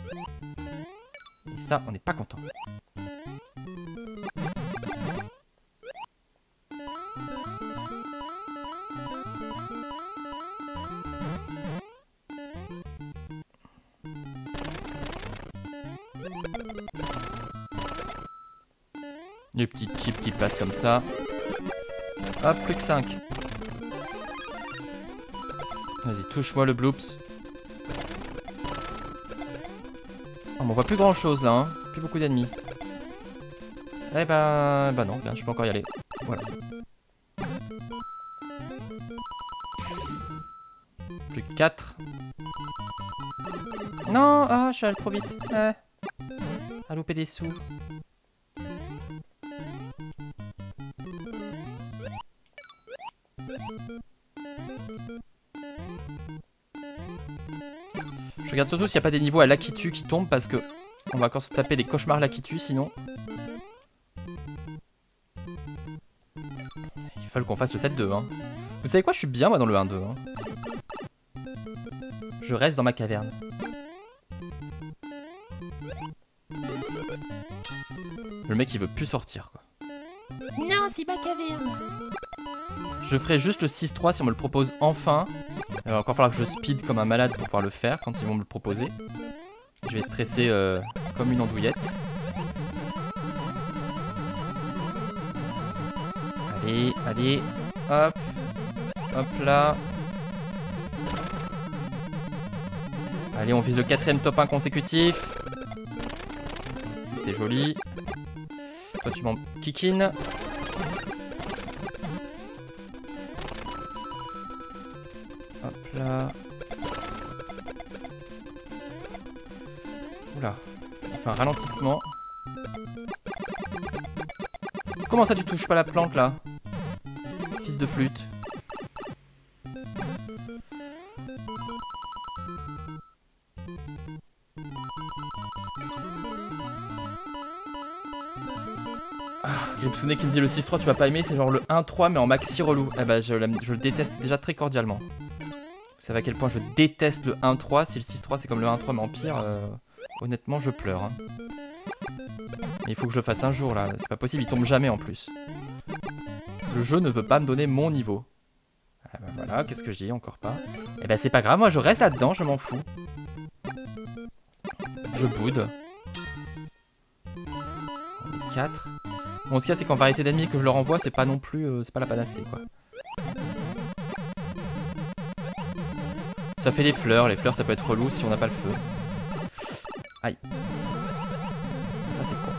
Et ça, on n'est pas content. Les petits chips qui passent comme ça. Hop, plus que 5. Vas-y, touche-moi le bloops. Oh, on voit plus grand chose là, hein. Plus beaucoup d'ennemis. Eh ben, bah non, bien, je peux encore y aller. Voilà. Plus que 4. Non, ah, je suis allé trop vite. Eh. À louper des sous. Regarde surtout s'il n'y a pas des niveaux à Lakitu qui tombent parce que on va encore se taper des cauchemars Lakitu sinon. Il faut qu'on fasse le 7-2. Hein. Vous savez quoi, je suis bien moi dans le 1-2. Hein. Je reste dans ma caverne. Le mec il veut plus sortir quoi. Non, c'est ma caverne. Je ferai juste le 6-3 si on me le propose enfin. Il va encore falloir que je speed comme un malade pour pouvoir le faire quand ils vont me le proposer. Je vais stresser euh, comme une andouillette. Allez, allez, hop, hop là. Allez, on vise le quatrième top 1 consécutif. C'était joli. Toi, tu m'en kikines. Un ralentissement. Comment ça tu touches pas la plante là? Fils de flûte. Ah, qui me dit le 6-3 tu vas pas aimer, c'est genre le 1-3 mais en maxi relou. Eh ben je, je le déteste déjà très cordialement. Vous savez à quel point je déteste le 1-3, si le 6-3 c'est comme le 1-3 mais en pire, euh, honnêtement je pleure. hein. Il faut que je le fasse un jour là, c'est pas possible, il tombe jamais en plus. Le jeu ne veut pas me donner mon niveau. Ah bah voilà, qu'est-ce que je dis Encore pas. Eh ben c'est pas grave, moi je reste là-dedans, je m'en fous. Je boude. 4. Bon, ce qu'il y a, c'est qu'en variété d'ennemis que je leur envoie, c'est pas non plus... euh, c'est pas la panacée, quoi. Ça fait des fleurs. Les fleurs, ça peut être relou si on n'a pas le feu. Aïe. Ça, c'est con.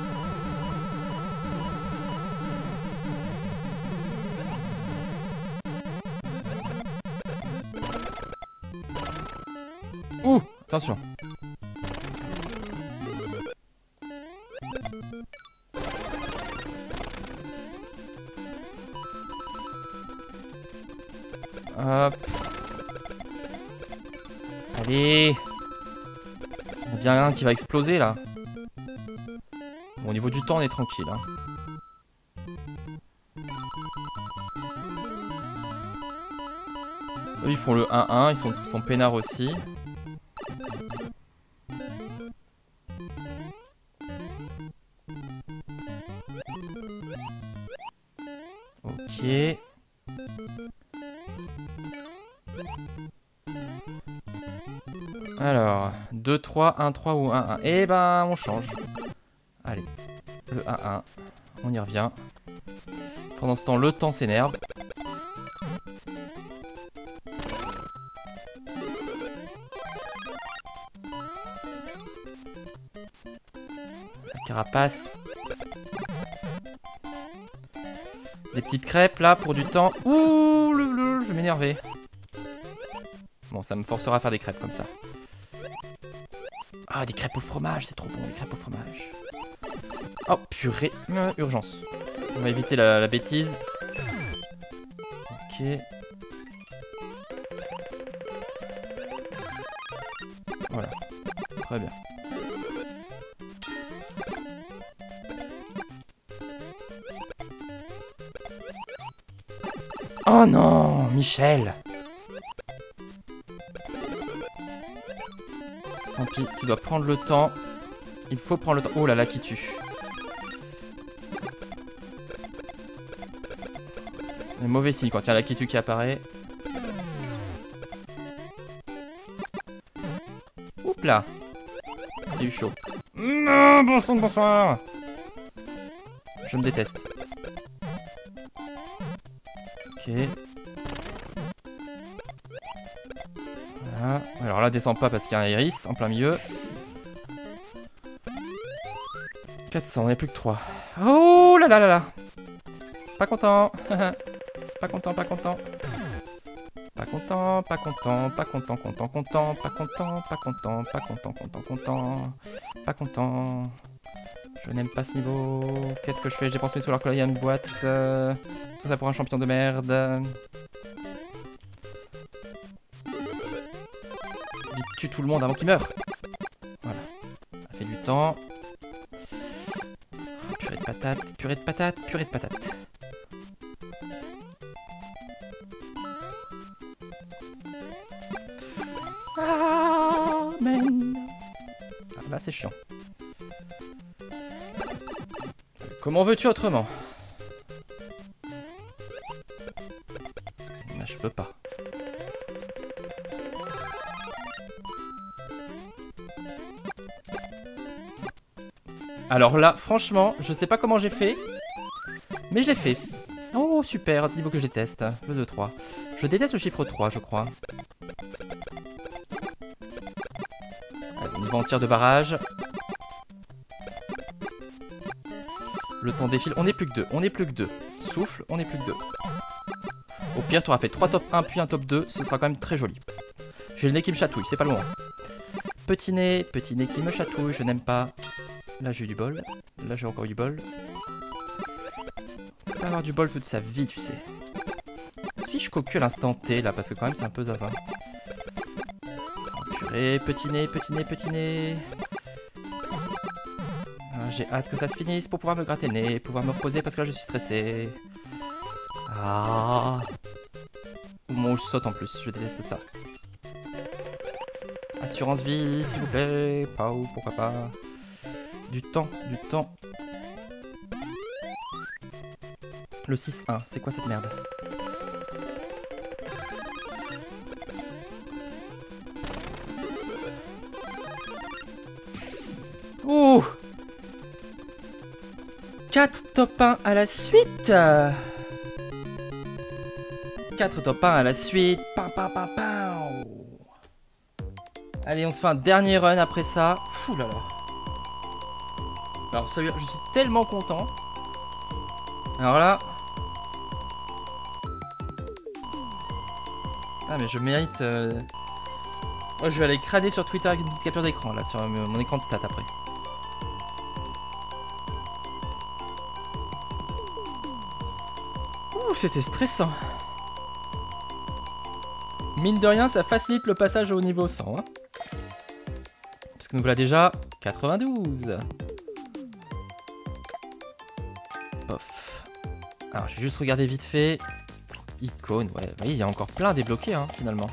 Ouh Attention. Qui va exploser là. Bon, au niveau du temps, on est tranquille. hein. Eux, ils font le 1-1, ils sont, sont peinards aussi. 2, 3, 1, 3 ou 1, 1. Eh ben, on change. Allez, le 1, 1. On y revient. Pendant ce temps, le temps s'énerve. La carapace. Des petites crêpes là pour du temps. Ouh, je vais m'énerver. Bon, ça me forcera à faire des crêpes comme ça. Ah, des crêpes au fromage, c'est trop bon, les crêpes au fromage. Oh, purée, euh, urgence. On va éviter la, la bêtise. Ok. Voilà, très bien. Oh non, Michel Tu dois prendre le temps. Il faut prendre le temps. Oh là là, qui tue. Mauvais signe quand il y a la qui tue qui apparaît. Oups là. J'ai eu chaud. Non, bonsoir, bonsoir. Je me déteste. Ok. Là, descends pas parce qu'il y a un iris en plein milieu. 400, on n'est plus que 3. Oh là là là là Pas content Pas content, pas content. Pas content, pas content, pas content, content, content, pas content, pas content, pas content, content, content, pas content. Je n'aime pas ce niveau. Qu'est-ce que je fais? J'ai pensé sous alors que une boîte. euh, Tout ça pour un champion de merde. Tue tout le monde avant qu'il meure. Voilà. Ça fait du temps. Oh, purée de patates, purée de patates, purée de patates. Amen. Ah, là, c'est chiant. Comment veux-tu autrement? Là, je peux pas. Alors là, franchement, je sais pas comment j'ai fait, mais je l'ai fait. Oh, super, niveau que je déteste, le 2-3. Je déteste le chiffre 3, je crois. Allez, niveau en tir de barrage. Le temps défile, on n'est plus que 2, on n'est plus que 2. Souffle, on n'est plus que 2. Au pire, tu auras fait 3 top 1 puis un top 2, ce sera quand même très joli. J'ai le nez qui me chatouille, c'est pas le moment. Petit nez, petit nez qui me chatouille, je n'aime pas. Là j'ai eu du bol, là j'ai encore du bol. On peut avoir du bol toute sa vie, tu sais. Suis-je cocu à l'instant T là, parce que quand même c'est un peu zaza. Oh, purée, petit nez, petit nez, petit nez. Ah, j'ai hâte que ça se finisse pour pouvoir me gratter le nez, pouvoir me reposer parce que là je suis stressé. Ah. Ou mon je saute en plus, je déteste ça. Assurance vie, s'il vous plaît. Pau, pourquoi pas. Du temps, du temps. Le 6-1, c'est quoi cette merde? Ouh 4 top 1 à la suite 4 top 1 à la suite. Pam, pam, pam. Allez, on se fait un dernier run après ça. Là là. Alors, celui-là, je suis tellement content. Alors là. Ah, mais je mérite. euh, Oh, je vais aller crâner sur Twitter avec une petite capture d'écran là, sur euh, mon écran de stats après. Ouh, c'était stressant. Mine de rien, ça facilite le passage au niveau 100. hein. Parce que nous voilà déjà 92. Alors, j'ai juste regardé vite fait. Icône, ouais. Oui, il y a encore plein à débloquer, hein, finalement.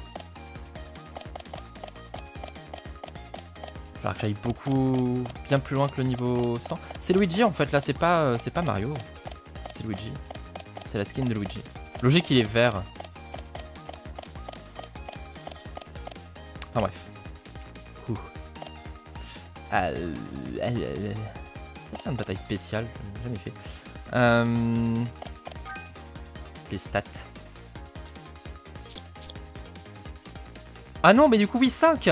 Falloir que j'aille beaucoup... bien plus loin que le niveau 100. C'est Luigi, en fait, là, c'est pas, euh, c'est pas Mario. C'est Luigi. C'est la skin de Luigi. Logique, il est vert. Enfin bref. Ouh. Ah, une bataille spéciale, jamais fait. Euh, stats. Ah non, mais du coup, oui, 5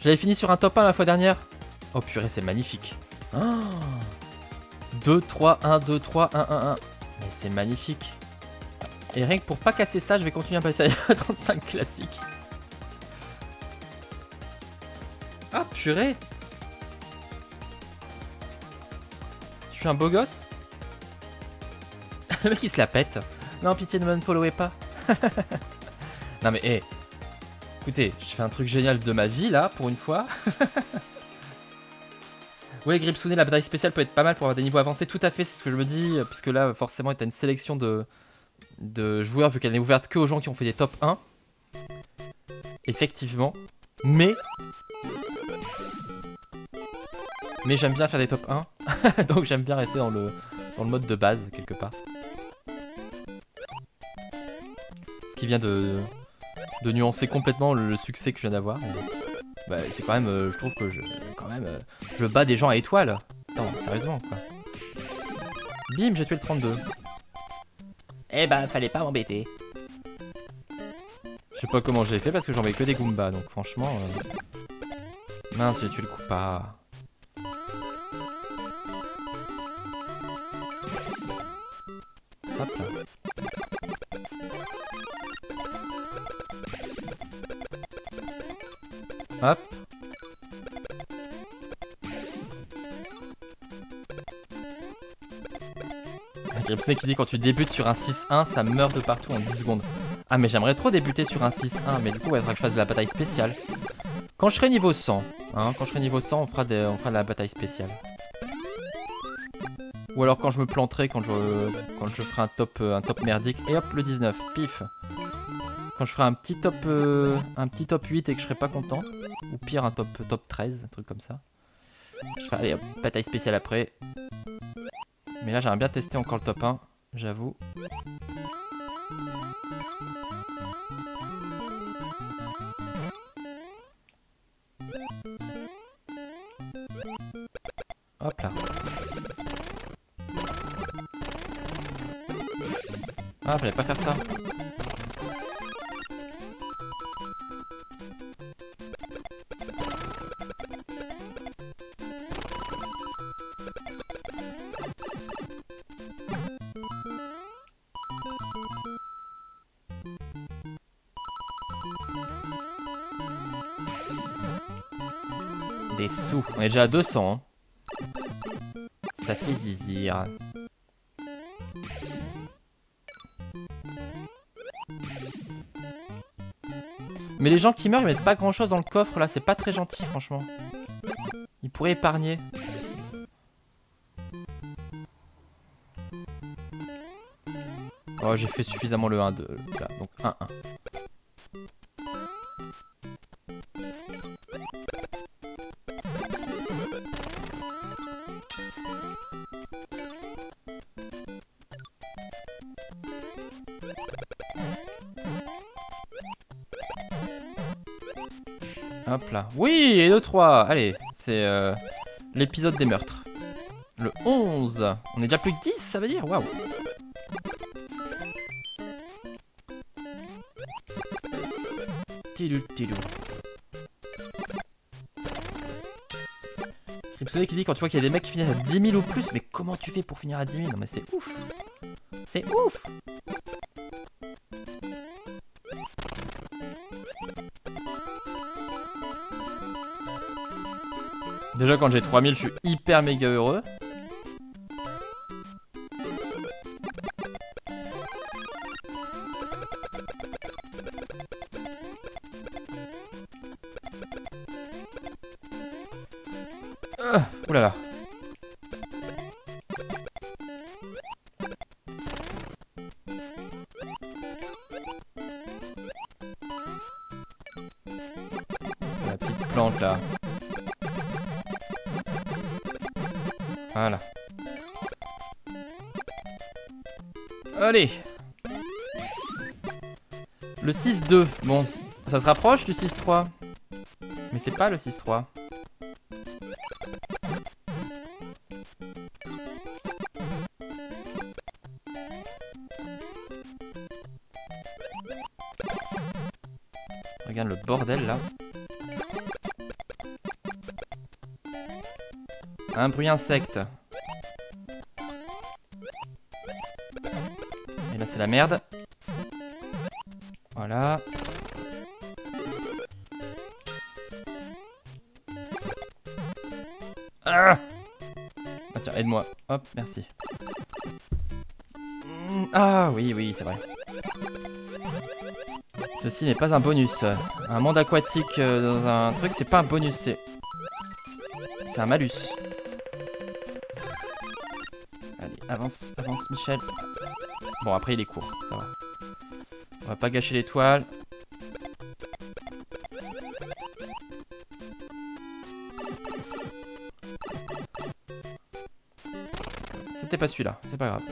J'avais fini sur un top 1 la fois dernière. Oh purée, c'est magnifique. Oh 2, 3, 1, 2, 3, 1, 1, 1. Mais c'est magnifique. Et rien que pour pas casser ça, je vais continuer un bataille à 35 classique. Ah purée Je suis un beau gosse Le mec se la pète. Non pitié ne me followez pas. non mais hé. Écoutez, je fais un truc génial de ma vie là pour une fois. ouais Gripsune, la bataille spéciale peut être pas mal pour avoir des niveaux avancés. Tout à fait, c'est ce que je me dis. Puisque là forcément t'as une sélection de, de joueurs vu qu'elle n'est ouverte que aux gens qui ont fait des top 1. Effectivement. Mais mais j'aime bien faire des top 1, donc j'aime bien rester dans le, dans le mode de base, quelque part. Qui vient de, de nuancer complètement le succès que je viens d'avoir. Bah, c'est quand même, euh, je trouve que je, quand même, euh, je bats des gens à étoiles. Attends, sérieusement, quoi. Bim, j'ai tué le 32. Eh ben, fallait pas m'embêter. Je sais pas comment j'ai fait parce que j'en vais que des Goombas, donc franchement... euh, Mince, j'ai tué le coup pas. Hop là. Hop. Gripsnake qui dit quand tu débutes sur un 6-1, ça meurt de partout en 10 secondes. Ah mais j'aimerais trop débuter sur un 6-1, mais du coup il faudra que je fasse de la bataille spéciale. Quand je serai niveau 100, hein, quand je serai niveau 100, on fera, des, on fera de la bataille spéciale. Ou alors quand je me planterai, quand je, quand je ferai un top, un top merdique, et hop le 19, pif. Quand je ferai un petit top, euh, un petit top 8 et que je serai pas content, ou pire un top, top 13, un truc comme ça. Je ferai, allez bataille spéciale après. Mais là j'aimerais bien tester encore le top 1, j'avoue. Hop là. Ah, fallait pas faire ça. On est déjà à 200. hein. Ça fait zizir. Mais les gens qui meurent, ils mettent pas grand chose dans le coffre là, c'est pas très gentil franchement. Ils pourraient épargner. Oh, j'ai fait suffisamment le 1 2 là, donc 1 1. Oui, et 2 3. Allez, c'est euh, l'épisode des meurtres. Le 11. On est déjà plus que 10, ça veut dire? Waouh. Tilou, tilou. Qui dit quand tu vois qu'il y a des mecs qui finissent à 10 000 ou plus, mais comment tu fais pour finir à 10 000 Non mais c'est ouf C'est ouf Déjà quand j'ai 3000 je suis hyper méga heureux. Ça se rapproche du 6-3. Mais c'est pas le 6-3. Regarde le bordel là. Un bruit insecte. Et là c'est la merde. Voilà. Ah, tiens, aide-moi. Hop, merci. Hmm, ah oui, oui, c'est vrai. Ceci n'est pas un bonus. Un monde aquatique euh, dans un truc, c'est pas un bonus, c'est... C'est un malus. Allez, avance, avance, Michel. Bon, après, il est court. On va pas gâcher l'étoile. C'était pas celui-là, c'est pas grave.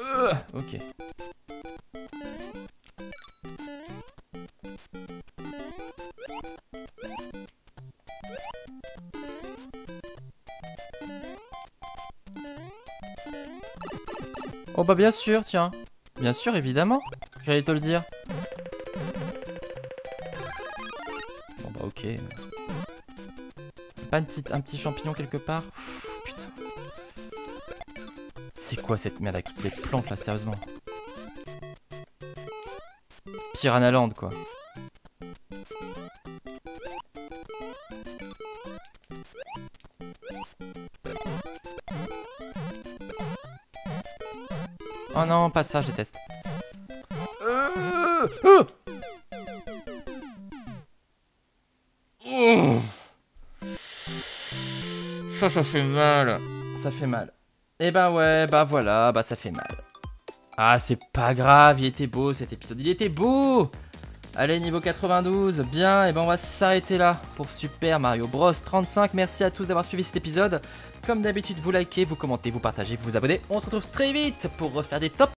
Euh, ok. Oh bah bien sûr, tiens. Bien sûr, évidemment. J'allais te le dire. Bon bah ok. Pas un petit champignon quelque part quoi cette merde avec toutes les plantes là, sérieusement Piranha Land quoi. Oh non, pas ça, je déteste. Euh, euh. Oh. Ça, ça fait mal. Ça fait mal. Et eh bah ouais, bah voilà, bah ça fait mal. Ah, c'est pas grave, il était beau cet épisode, il était beau Allez, niveau 92, bien, et ben on va s'arrêter là pour Super Mario Bros 35. Merci à tous d'avoir suivi cet épisode. Comme d'habitude, vous likez, vous commentez, vous partagez, vous vous abonnez. On se retrouve très vite pour refaire des tops